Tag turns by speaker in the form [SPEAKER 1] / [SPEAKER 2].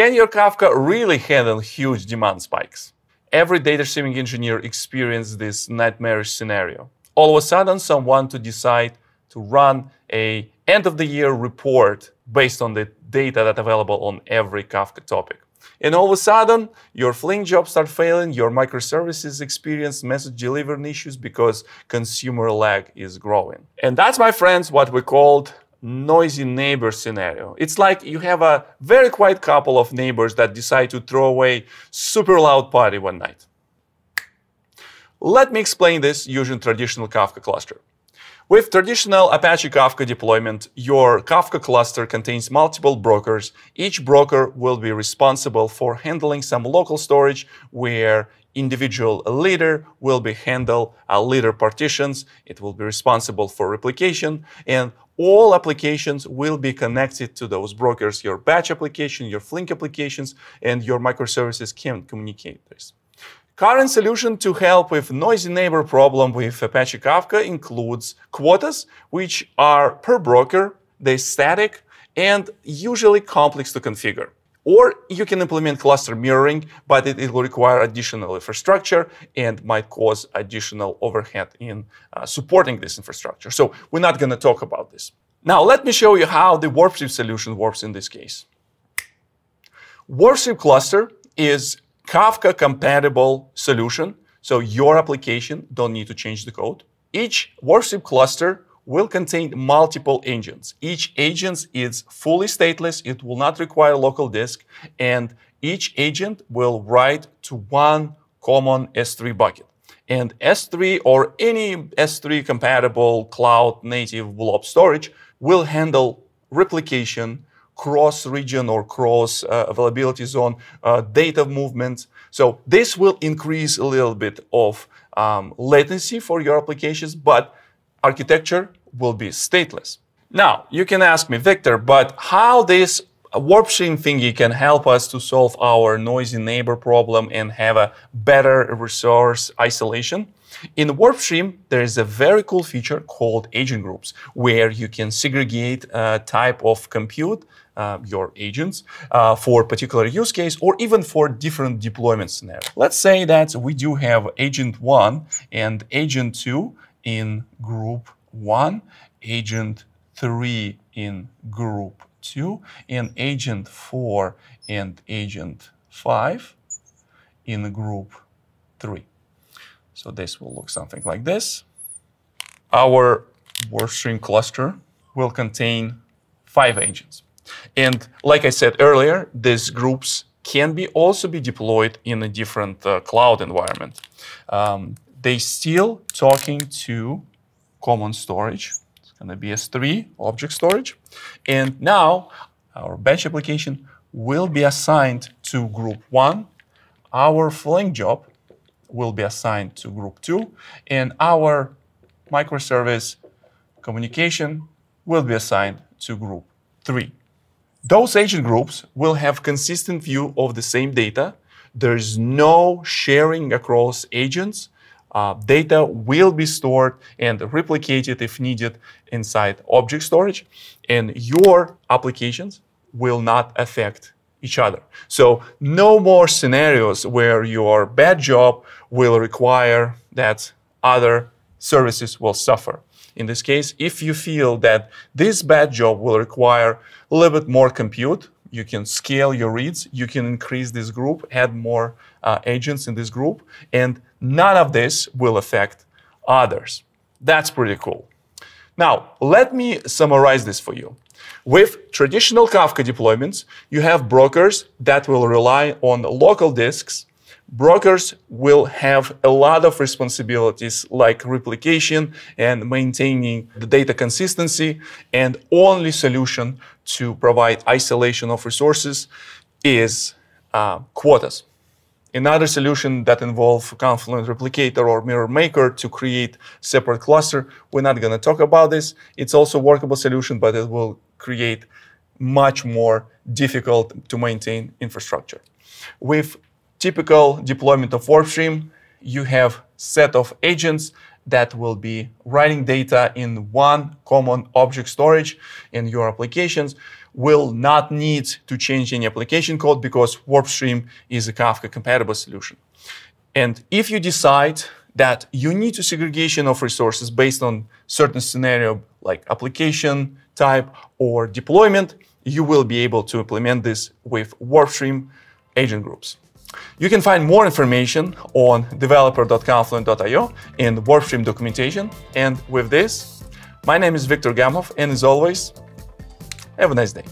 [SPEAKER 1] Can your Kafka really handle huge demand spikes? Every data streaming engineer experienced this nightmarish scenario. All of a sudden, someone to decide to run a end of the year report based on the data that's available on every Kafka topic. And all of a sudden, your Flink jobs start failing, your microservices experience message delivery issues because consumer lag is growing. And that's, my friends, what we called noisy neighbor scenario. It's like you have a very quiet couple of neighbors that decide to throw away super loud party one night. Let me explain this using traditional Kafka cluster. With traditional Apache Kafka deployment, your Kafka cluster contains multiple brokers. Each broker will be responsible for handling some local storage where individual leader will be handle uh, leader partitions. It will be responsible for replication and all applications will be connected to those brokers. Your batch application, your Flink applications, and your microservices can communicate this. Current solution to help with noisy neighbor problem with Apache Kafka includes quotas, which are per broker, they're static, and usually complex to configure. Or you can implement cluster mirroring, but it, it will require additional infrastructure and might cause additional overhead in uh, supporting this infrastructure. So we're not going to talk about this. Now, let me show you how the WarpStream solution works in this case. WarpStream cluster is Kafka compatible solution. So your application don't need to change the code. Each WarpStream cluster will contain multiple agents. Each agent is fully stateless. It will not require local disk. And each agent will write to one common S3 bucket. And S3 or any S3 compatible cloud native blob storage will handle replication, cross region or cross uh, availability zone uh, data movements. So this will increase a little bit of um, latency for your applications, but architecture will be stateless. Now, you can ask me, Viktor, but how this WarpStream thingy can help us to solve our noisy neighbor problem and have a better resource isolation? In WarpStream, there is a very cool feature called agent groups, where you can segregate a type of compute, uh, your agents, uh, for particular use case or even for different deployment scenarios. Let's say that we do have agent one and agent two in group one, agent three in group two, and agent four and agent five in group three. So this will look something like this. Our WarpStream cluster will contain five agents. And like I said earlier, these groups can be also be deployed in a different uh, cloud environment. Um, they still talking to common storage. It's going to be S3 object storage. And now our batch application will be assigned to group one. Our Flink job will be assigned to group two, and our microservice communication will be assigned to group three. Those agent groups will have consistent view of the same data. There's no sharing across agents. Uh, data will be stored and replicated if needed inside object storage, and your applications will not affect each other. So no more scenarios where your bad job will require that other services will suffer. In this case, if you feel that this bad job will require a little bit more compute, you can scale your reads, you can increase this group, add more uh, agents in this group, and none of this will affect others. That's pretty cool. Now, let me summarize this for you. With traditional Kafka deployments, you have brokers that will rely on local disks. Brokers will have a lot of responsibilities like replication and maintaining the data consistency. And only solution to provide isolation of resources is uh, quotas. Another solution that involve Confluent Replicator or Mirror Maker to create separate cluster. We're not going to talk about this. It's also workable solution, but it will create much more difficult to maintain infrastructure. With typical deployment of WarpStream, you have set of agents that will be writing data in one common object storage in your applications. will not need to change any application code because WarpStream is a Kafka compatible solution. And if you decide that you need to segregation of resources based on certain scenario like application type or deployment, you will be able to implement this with WarpStream agent groups. You can find more information on developer.confluent.io in the WarpStream documentation. And with this, my name is Viktor Gamov, and as always, have a nice day.